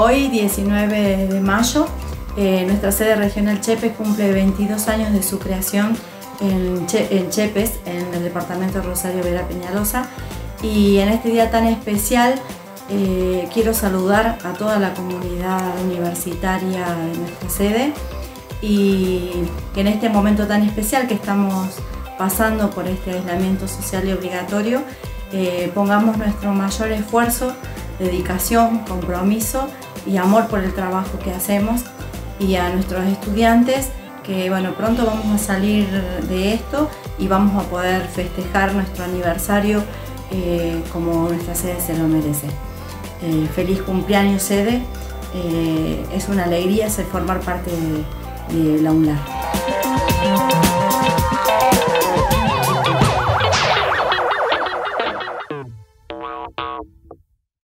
Hoy, 19 de mayo, eh, nuestra sede regional Chepe cumple 22 años de su creación en, Chepes, en el departamento de Rosario Vera Peñalosa. Y en este día tan especial eh, quiero saludar a toda la comunidad universitaria de nuestra sede y que en este momento tan especial que estamos pasando por este aislamiento social y obligatorio, eh, pongamos nuestro mayor esfuerzo, dedicación, compromiso y amor por el trabajo que hacemos y a nuestros estudiantes que bueno, pronto vamos a salir de esto y vamos a poder festejar nuestro aniversario eh, como nuestra sede se lo merece. Eh, feliz cumpleaños sede, eh, es una alegría ser formar parte de, de la UNLAR.